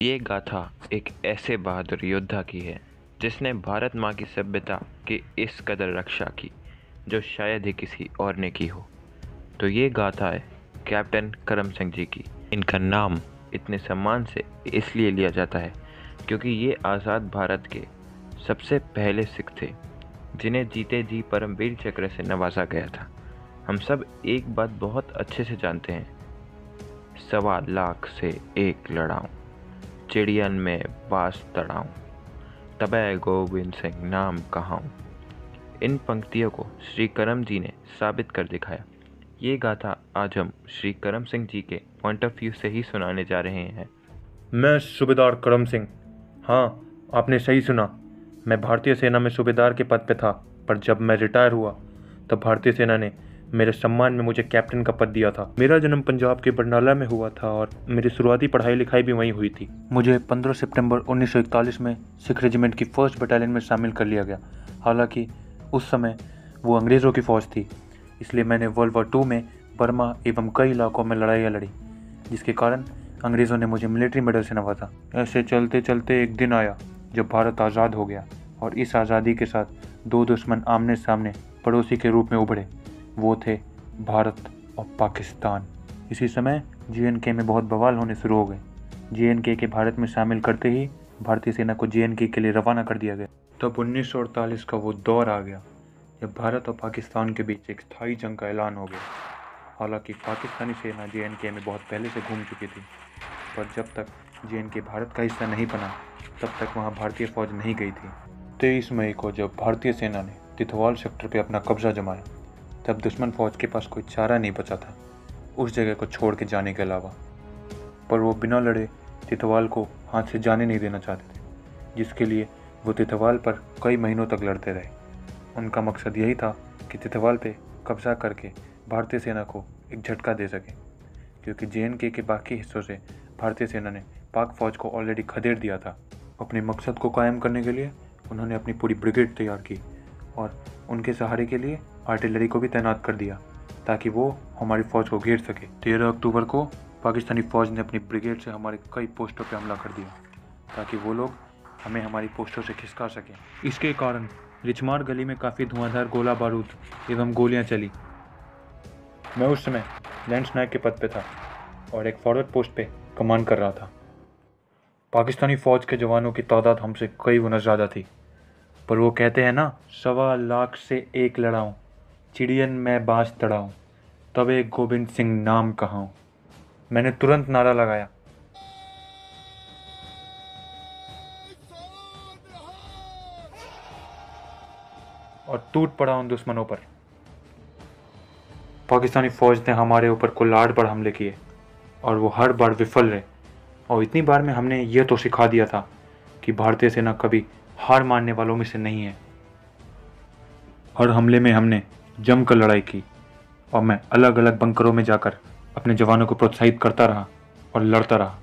ये गाथा एक ऐसे बहादुर योद्धा की है, जिसने भारत माँ की सभ्यता की इस कदर रक्षा की, जो शायद ही किसी और ने की हो। तो ये गाथा है कैप्टन करम सिंह जी की। इनका नाम इतने सम्मान से इसलिए लिया जाता है क्योंकि ये आज़ाद भारत के सबसे पहले सिख थे, जिन्हें जीते जी परमवीर चक्र से नवाजा गया था। हम सब एक बात बहुत अच्छे से जानते हैं, सवा लाख से एक लड़ाऊं। चिड़ियन में बास तड़ाऊँ, तबे गोविंद सिंह नाम कहाऊं। इन पंक्तियों को श्री करम जी ने साबित कर दिखाया। ये गाथा आज हम श्री करम सिंह जी के पॉइंट ऑफ़ व्यू से ही सुनाने जा रहे हैं। मैं सूबेदार करम सिंह। हाँ आपने सही सुना। मैं भारतीय सेना में सूबेदार के पद पे था, पर जब मैं रिटायर हुआ, तब भारतीय सेना ने मेरे सम्मान में मुझे कैप्टन का पद दिया था। मेरा जन्म पंजाब के बरनाला में हुआ था और मेरी शुरुआती पढ़ाई लिखाई भी वहीं हुई थी। मुझे 15 सितंबर 1941 में सिख रेजिमेंट की फ़र्स्ट बटालियन में शामिल कर लिया गया। हालाँकि उस समय वो अंग्रेज़ों की फ़ौज थी, इसलिए मैंने वर्ल्ड वॉर टू में बर्मा एवं कई इलाकों में लड़ाइयाँ लड़ी, जिसके कारण अंग्रेज़ों ने मुझे मिलिट्री मेडल से नवाजा। ऐसे चलते चलते एक दिन आया, जब भारत आज़ाद हो गया और इस आज़ादी के साथ दो दुश्मन आमने सामने पड़ोसी के रूप में उभरे। वो थे भारत और पाकिस्तान। इसी समय जे में बहुत बवाल होने शुरू हो गए। जे के भारत में शामिल करते ही भारतीय सेना को जे के लिए रवाना कर दिया गया। तब उन्नीस सौ अड़तालीस का वो दौर आ गया, जब भारत और पाकिस्तान के बीच एक स्थायी जंग का ऐलान हो गया। हालाँकि पाकिस्तानी सेना जे में बहुत पहले से घूम चुकी थी, पर जब तक जे भारत का हिस्सा नहीं बना, तब तक वहाँ भारतीय फौज नहीं गई थी। तेईस मई को जब भारतीय सेना ने तिथवाल सेक्टर पर अपना कब्जा जमाया तब दुश्मन फौज के पास कोई चारा नहीं बचा था, उस जगह को छोड़ के जाने के अलावा। पर वो बिना लड़े तितवाल को हाथ से जाने नहीं देना चाहते थे, जिसके लिए वो तितवाल पर कई महीनों तक लड़ते रहे। उनका मकसद यही था कि तितवाल पे कब्जा करके भारतीय सेना को एक झटका दे सके, क्योंकि जे के बाकी हिस्सों से भारतीय सेना ने पाक फौज को ऑलरेडी खदेड़ दिया था। अपने मकसद को कायम करने के लिए उन्होंने अपनी पूरी ब्रिगेड तैयार की और उनके सहारे के लिए आर्टिलरी को भी तैनात कर दिया, ताकि वो हमारी फ़ौज को घेर सके। तेरह अक्टूबर को पाकिस्तानी फ़ौज ने अपनी ब्रिगेड से हमारे कई पोस्टों पर हमला कर दिया, ताकि वो लोग हमें हमारी पोस्टों से खिसका सकें। इसके कारण रिचमार गली में काफ़ी धुआंधार गोला बारूद एवं गोलियाँ चली। मैं उस समय लैंड के पद पे था और एक फॉरवर्ड पोस्ट पे कमान कर रहा था। पाकिस्तानी फ़ौज के जवानों की तादाद हमसे कई गुना ज़्यादा थी, पर वो कहते हैं ना, सवा लाख से एक लड़ाऊँ। चिड़ियन मैं बाँस तड़ाऊँ, तब एक गोविंद सिंह नाम कहाऊँ। मैंने तुरंत नारा लगाया। और टूट पड़ा उन दुश्मनों पर। पाकिस्तानी फ़ौज ने हमारे ऊपर कुल आठ बार हमले किए, और वो हर बार विफल रहे। और इतनी बार में हमने ये तो सिखा दिया था कि भारतीय सेना कभी हार मानने वालों में से नहीं है। हर हमले में हमने जमकर लड़ाई की और मैं अलग अलग बंकरों में जाकर अपने जवानों को प्रोत्साहित करता रहा और लड़ता रहा।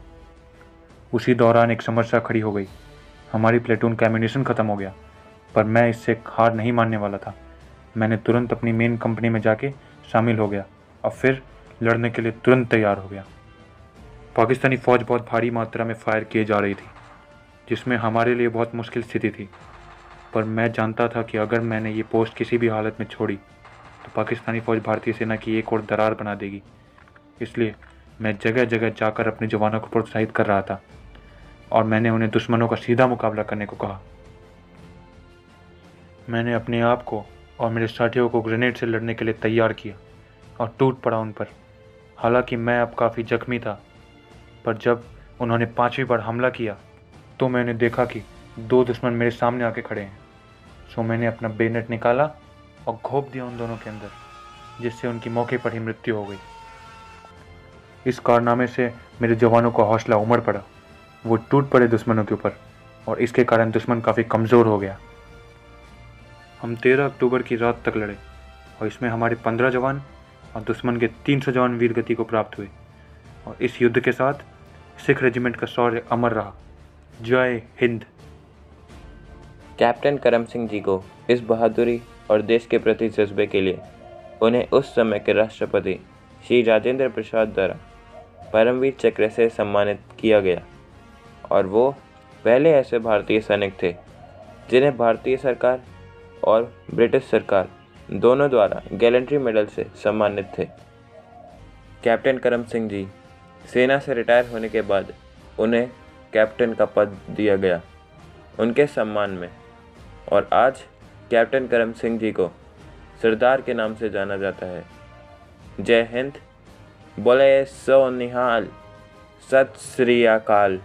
उसी दौरान एक समस्या खड़ी हो गई। हमारी प्लेटून का एमिनेशन ख़त्म हो गया, पर मैं इससे हार नहीं मानने वाला था। मैंने तुरंत अपनी मेन कंपनी में जाके शामिल हो गया और फिर लड़ने के लिए तुरंत तैयार हो गया। पाकिस्तानी फ़ौज बहुत भारी मात्रा में फायर किए जा रही थी, जिसमें हमारे लिए बहुत मुश्किल स्थिति थी। पर मैं जानता था कि अगर मैंने ये पोस्ट किसी भी हालत में छोड़ी तो पाकिस्तानी फ़ौज भारतीय सेना की एक और दरार बना देगी। इसलिए मैं जगह जगह जाकर अपने जवानों को प्रोत्साहित कर रहा था और मैंने उन्हें दुश्मनों का सीधा मुकाबला करने को कहा। मैंने अपने आप को और मेरे साथियों को ग्रेनेड से लड़ने के लिए तैयार किया और टूट पड़ा उन पर। हालाँकि मैं अब काफ़ी जख्मी था, पर जब उन्होंने पांचवी बार हमला किया तो मैंने देखा कि दो दुश्मन मेरे सामने आके खड़े हैं। सो मैंने अपना बेनेट निकाला और घोप दिया उन दोनों के अंदर, जिससे उनकी मौके पर ही मृत्यु हो गई। इस कारनामे से मेरे जवानों का हौसला उमड़ पड़ा। वो टूट पड़े दुश्मनों के ऊपर, और इसके कारण दुश्मन काफ़ी कमज़ोर हो गया। हम तेरह अक्टूबर की रात तक लड़े, और इसमें हमारे पंद्रह जवान और दुश्मन के तीन सौ जवान वीर गति को प्राप्त हुए। और इस युद्ध के साथ सिख रेजिमेंट का शौर्य अमर रहा। जय हिंद। कैप्टन करम सिंह जी को इस बहादुरी और देश के प्रति जज्बे के लिए। उन्हें उस समय के राष्ट्रपति श्री राजेंद्र प्रसाद द्वारा परमवीर चक्र से सम्मानित किया गया। और वो पहले ऐसे भारतीय सैनिक थे, जिन्हें भारतीय सरकार और ब्रिटिश सरकार दोनों द्वारा गैलेंट्री मेडल से सम्मानित थे। कैप्टन करम सिंह जी सेना से रिटायर होने के बाद उन्हें कैप्टन का पद दिया गया। उनके सम्मान में और आज कैप्टन करम सिंह जी को सरदार के नाम से जाना जाता है। जय हिंद। बोले सो निहाल। सत श्री अकाल।